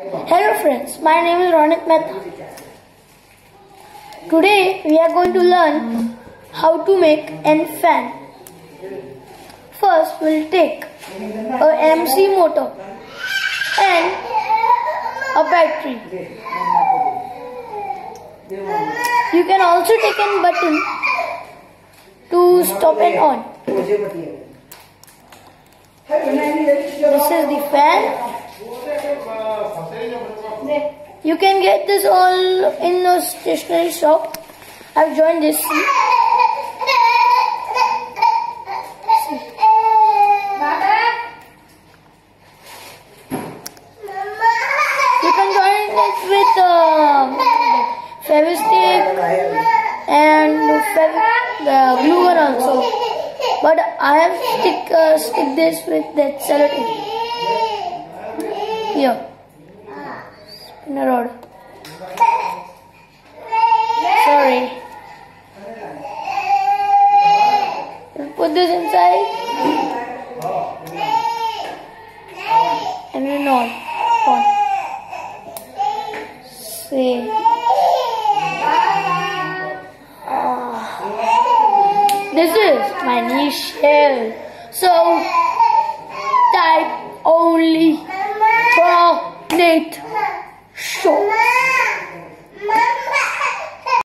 Hello friends, my name is Ronak Mehta. Today we are going to learn how to make an fan. First we'll take a MC motor and a battery. You can also take a button to stop and on. This is the fan. You can get this all in a stationery shop. I've joined this. You can join it with uh, Fevistik and Fev- the glue gun also. But I have stick uh, stick this with that sellotape. Here an error. Sorry. Put this inside. And then on. On. Say. Ah. This is my new shell. So type only for Nate. 我们